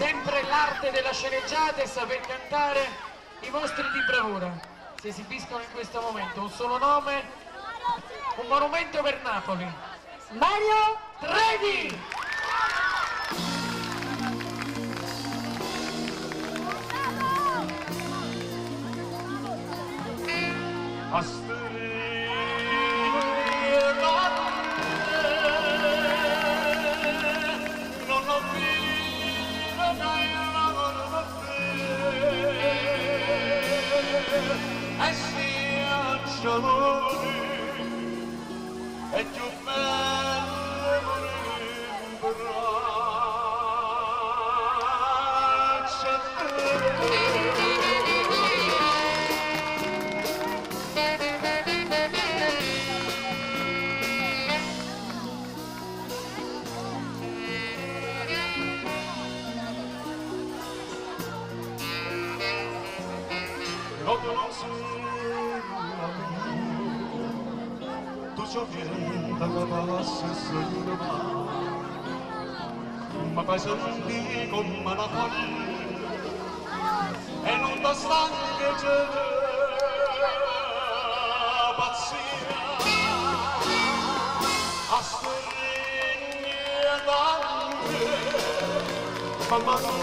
sempre l'arte della sceneggiata e saper cantare i mostri di bravura. Si esibiscono in questo momento. Un solo nome, un monumento per Napoli. Mario Trevi! shalom. tomba la foglia e non da stanche c'è pazzia a stringe d'anche ma mandò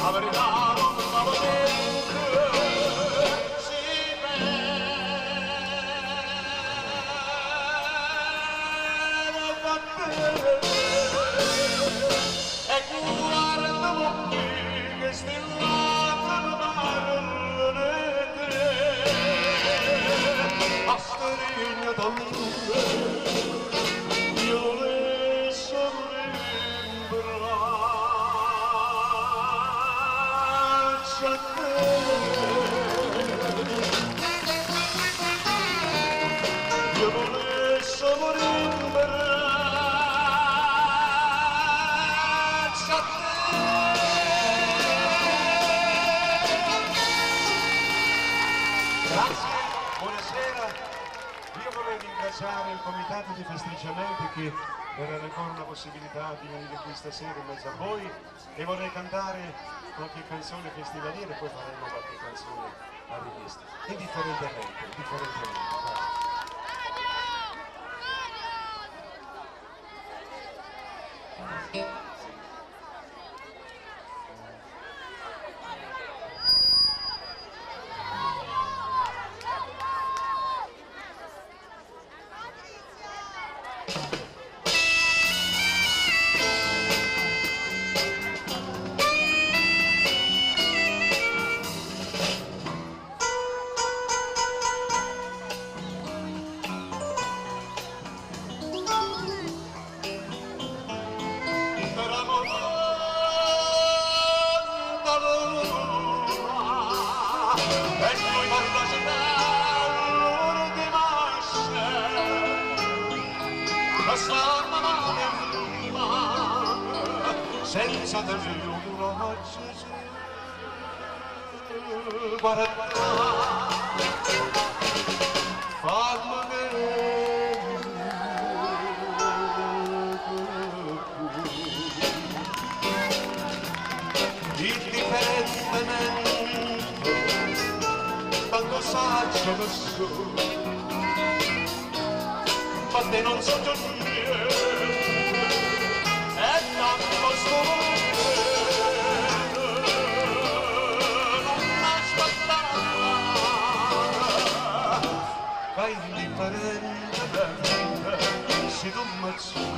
la verità il comitato di festeggiamenti che dare ancora una possibilità di venire qui stasera in mezzo a voi e vorrei cantare qualche canzone festivaliera e poi faremo qualche canzone a richiesta. Indifferentemente, indifferentemente. sadr olur haçsızı Barat'ta Fatma Gitti fetmenen Tanto saçımızı Batte non so giornire Thanks.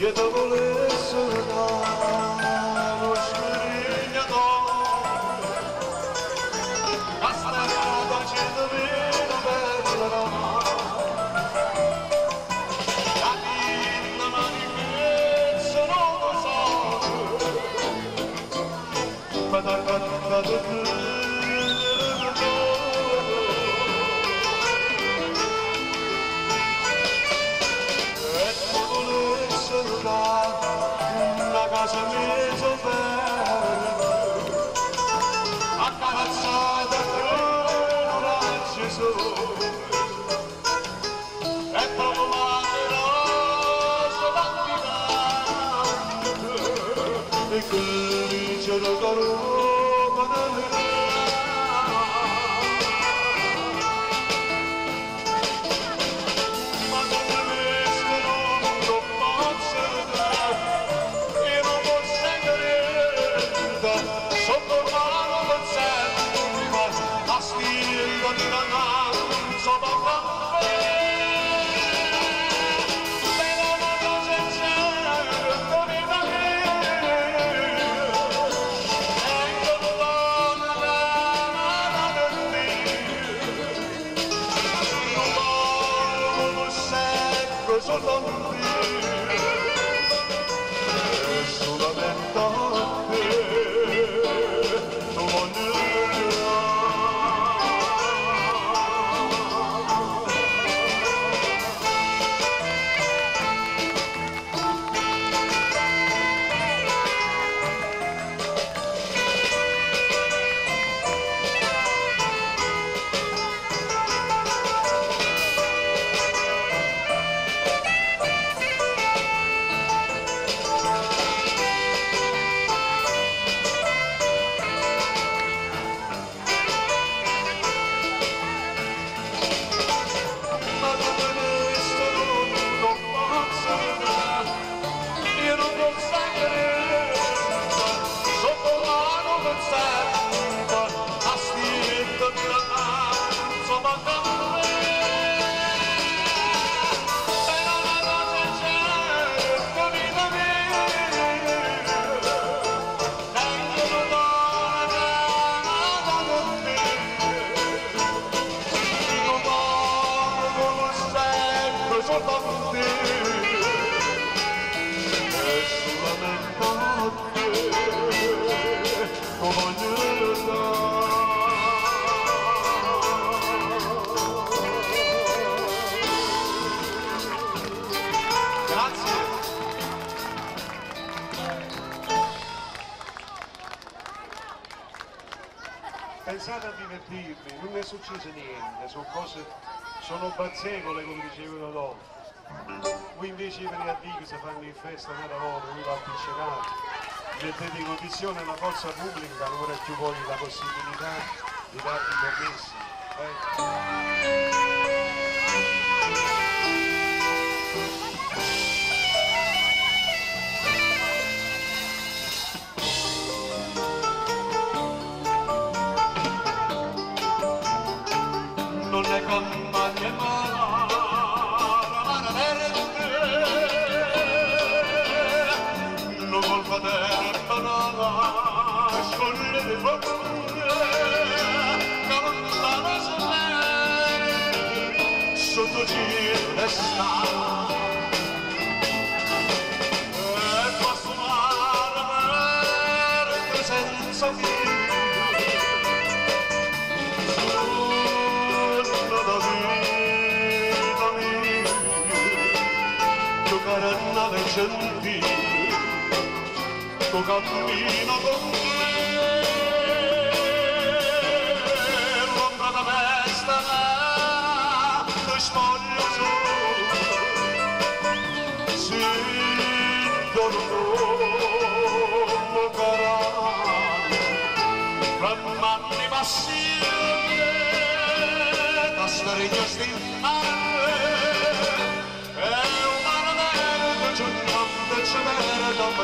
Je to bolesná. pensate a divertirvi, non è successo niente, sono cose sono bazzecole come dicevano dopo. Voi invece veni a dire che si fanno in festa nella volta, voi va appiccicato, mettete in condizione la forza pubblica, non avrà più voi la possibilità di darvi permessi. Eh.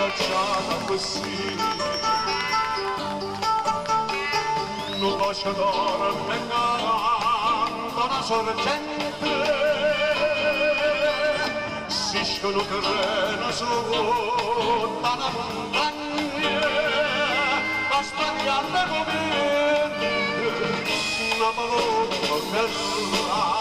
bracciata così non lascia dorme canta una sorgente si sconocrena solo dalla montagna a spagliarle come una malocca terra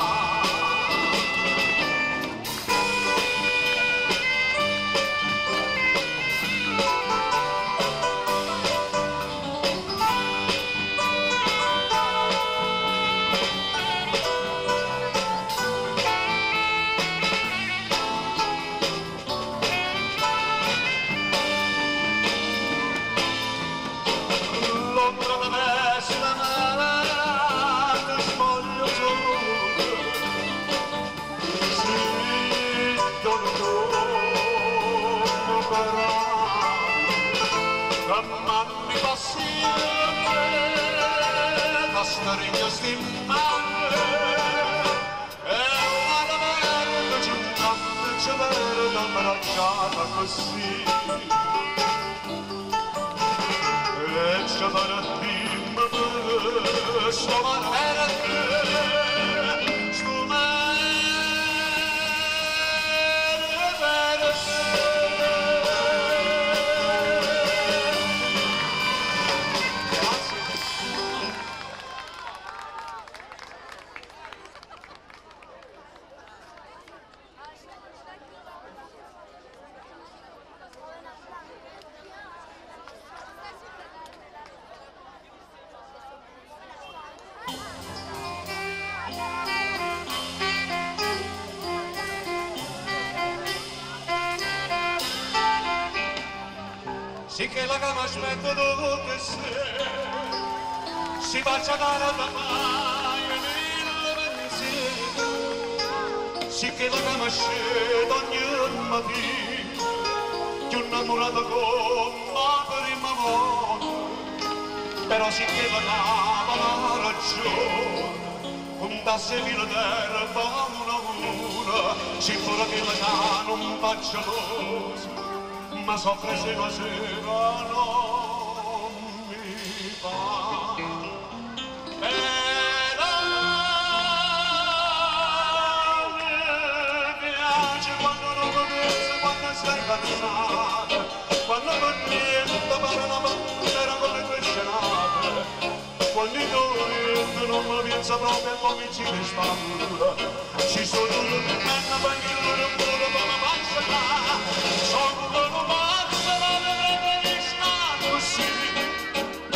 che la cama aspetta tutte se si faccia cara da mai pensieri sì che la cama scende ogni mattino più innamorata come prima volta però sì che la cama la ragione un tasse vino d'erba una una si pure che la cama non faccia cosa mas ofrece no es mi paz. senza nome poi ci risparmura ci sono un merda bagnolo pure ma la massa sono un massa la vera di stato sì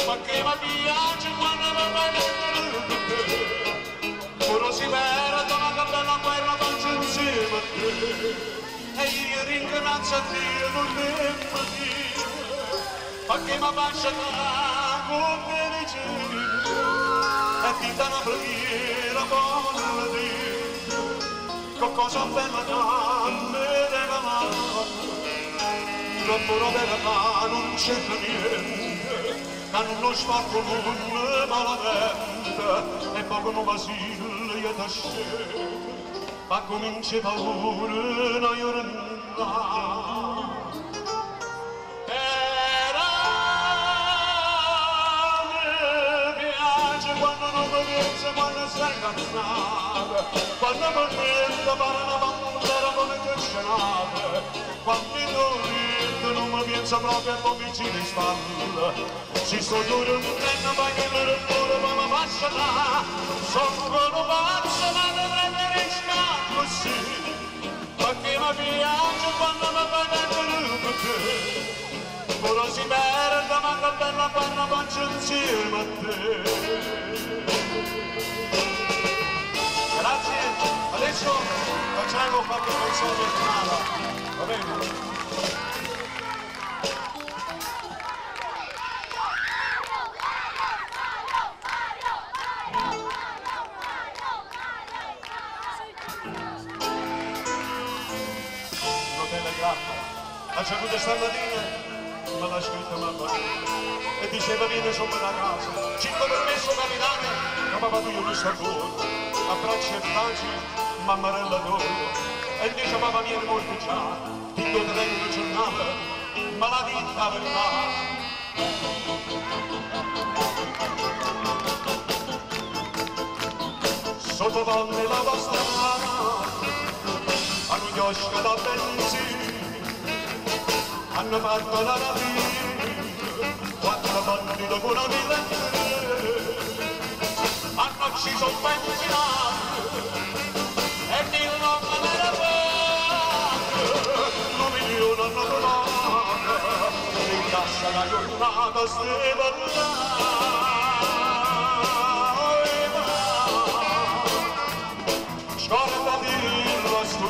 ma che va viaggio quando va bene pure si vera donna bella guerra faccio insieme a te e io ringrazio Dio non tempo Dio ma che mi ha lasciato con felicità partita una preghiera con Dio, con cosa per la carne della mano, non puro per la non c'entra niente, ma non lo spacco non malamente, e poco non basile e tasce, ma comincia paura una giornata. cuando quando obedecemos a nuestra carnada, cuando moriendo para la bandera come crescenate, quando dite non mi pienso proprio a tuo vicino in spalla, si sto duro un treno ma che mi rottura ma mi passata, sono con pazzo ma ne prenderei così, perché mi piace quando mi fai dentro un ora si perde ma che bella quando faccio insieme a te. Grazie, adesso facciamo qualche canzone finale, va bene? Ha ceduto stamattina, l'ha scritto mamma e diceva vieni sopra la casa, ci permesso capitano, ma papà tu io mi sto a braccia e baci, mammarella d'oro. E dice mamma mia è morto già, ti do te vengo giornata, ma la vita verità. Sotto donne la vostra mano, hanno chiosca da benzina, hanno fatto la rapina, quattro bandi dopo una villa. Hanno ucciso un pensionato e di non avere pace un milione hanno donato in cassa la giornata stebellata Scordatelo,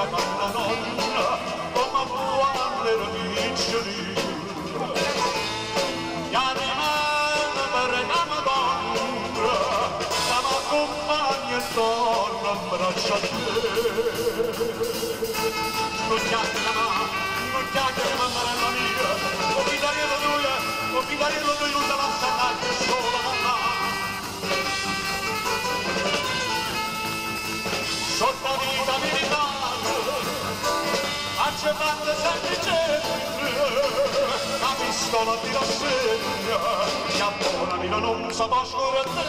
mia cara nonna come può andare picciolino torna in braccio a te. Non chiacchiera non chiacchiera mammarella mia o fidarello lui o fidarello lui non te la sta che solo mamma Scemando sempre sempre La pistola di la segna Che ancora mi non sa ma scorrettare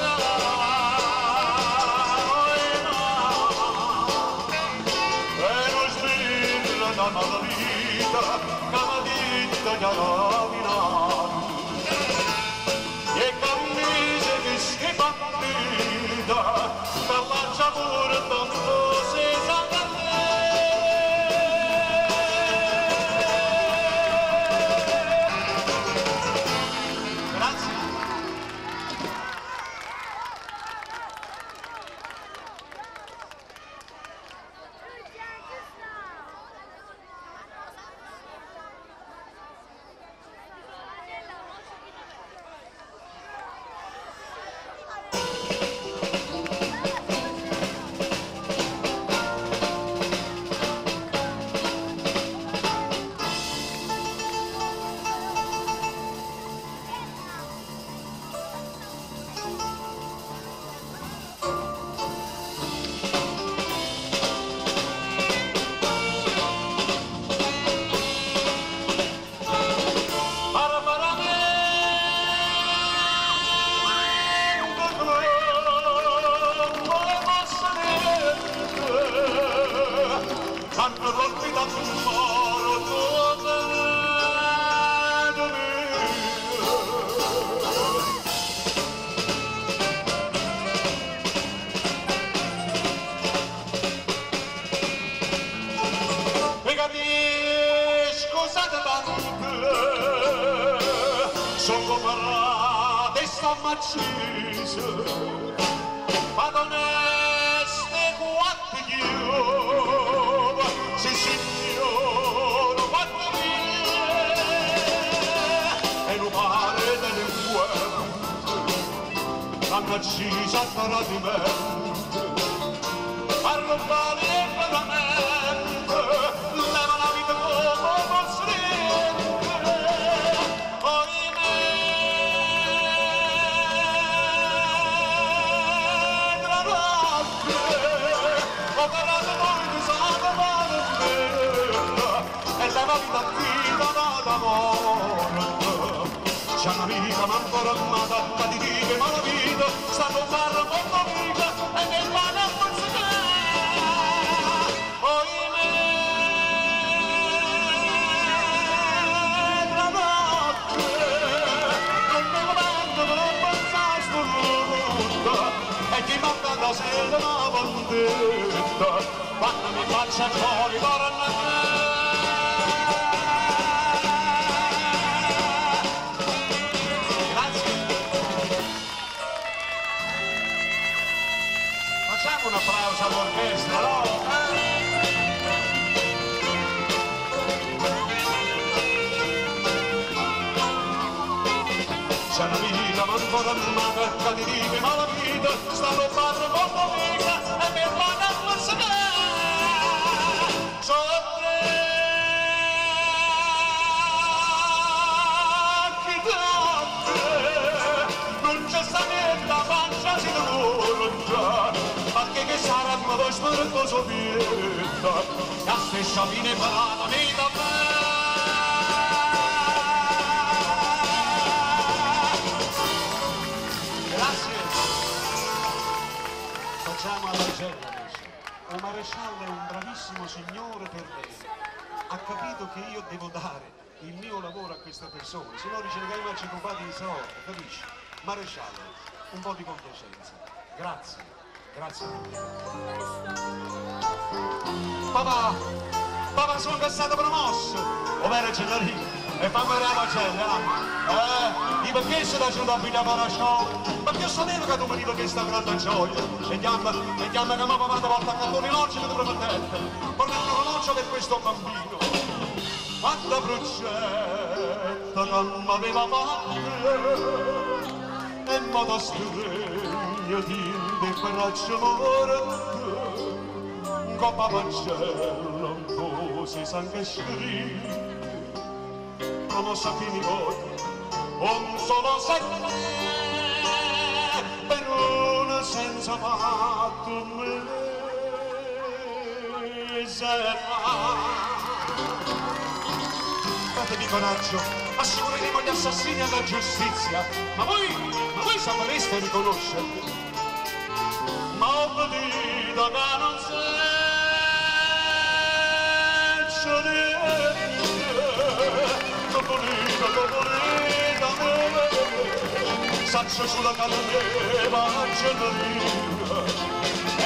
La madrita, la. Ma di dire ma la vita sta a fare molto amica e nel male sella vendetta, vanno faccia un applauso all'orchestra, no? C'è una vita, ancora una di ma la vita e non si ma che sarà ma voi spero sovieta la stessa fine parata mi da me Leggenda adesso. Un maresciallo è un bravissimo signore per lei. Ha capito che io devo dare il mio lavoro a queste persone, se no ricerchiamo a circondati di sorte, capisci? Maresciallo, un po' di compiacenza. Grazie, grazie mille. Papà, papà sono che stato promosso, ovvero Cellorino, e fammi vedere la cella, eh? Di perché se la giunta a figlia per ciò? Perché io sapevo che tu mi dici che sta grande gioia, e chiama, e chiama che papà ti porta a cantone noce che dovrò mettere, portando noce per questo bambino. Quanta bruccetta che mi aveva fatto, e in modo stregno di braccio morto, coppa mancello un po' si sangue scritto. Non sappi nipote un solo secco per una senza fatto mese Fatevi coraggio, assicureremo gli assassini alla giustizia, ma voi, ma voi sapreste riconoscerli. Ma veduto che non c'è niente, Topolino, Topolino, saçlı şula kalın bahçeleri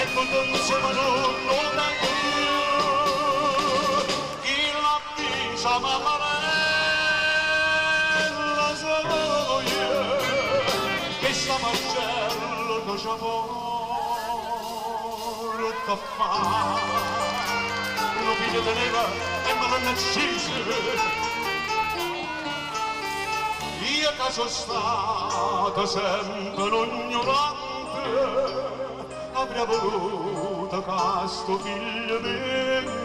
En tutun sımanın ondan geliyor İlhapti şamamana la zavanoye Kesta marcello do javor të fa? Lupinje e më dhe në che sono stato sempre un ignorante avrei voluto che sto figlio mio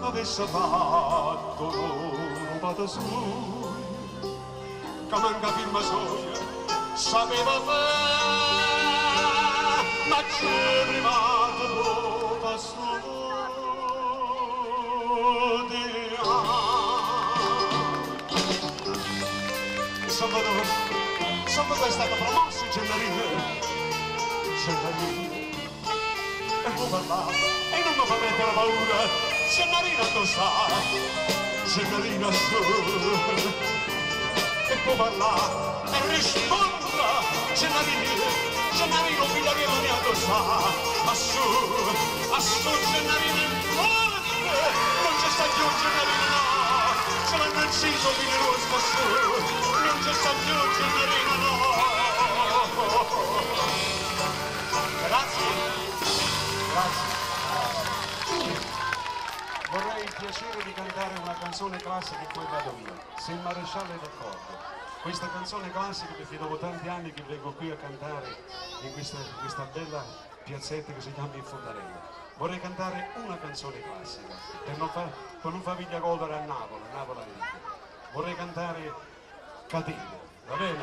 avesse fatto un pato suo che manca firma soglia sapeva me ma c'è privato Salvador, Salvador è stato promosso in Gennarino. Gennarino. E può parlare, e non mi fa mettere paura. Gennarino dove sta? Gennarino su. E può parlare, e risponda. Gennarino, Gennarino figlio mio mia dove sta? Assù, assù Gennarino in forte. Non c'è sta più Gennarino no. Se l'hanno inciso fino Vorrei il piacere di cantare una canzone classica in cui vado io, se il maresciallo è d'accordo. Questa canzone classica perché dopo tanti anni che vengo qui a cantare in questa, questa bella piazzetta che si chiama in Fondarello. Vorrei cantare una canzone classica per non, far, per non far via godere a Napoli, Napoli Vorrei cantare Catena. Valeu!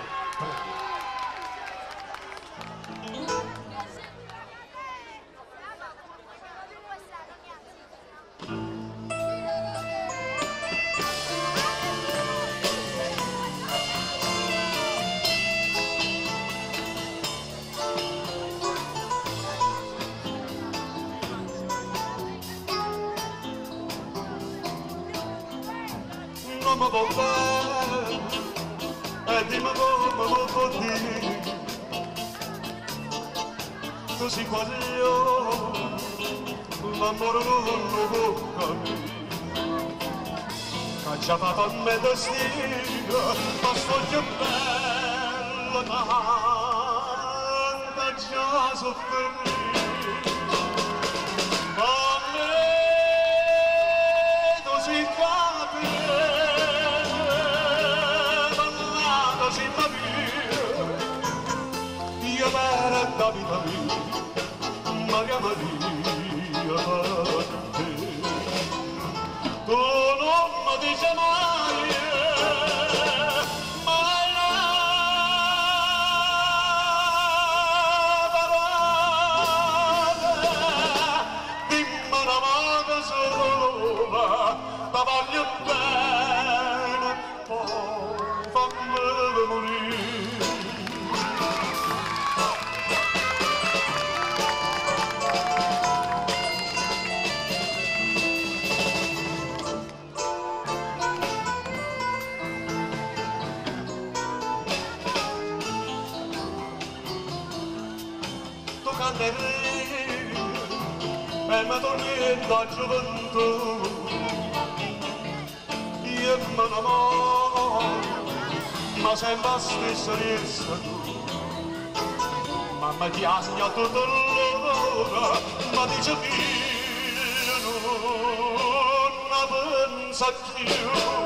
Mama, Mama. Αντί μα πόμα μου ποντί Το σηκωλιό Μα μπορώ να μου κάνει Κατσαβάτα με τα στήρα Μας το κεμπέλα Κατσάζω φέρνει vostri sorir seduti mamma ti ha segnato dolore ma dice non avanza più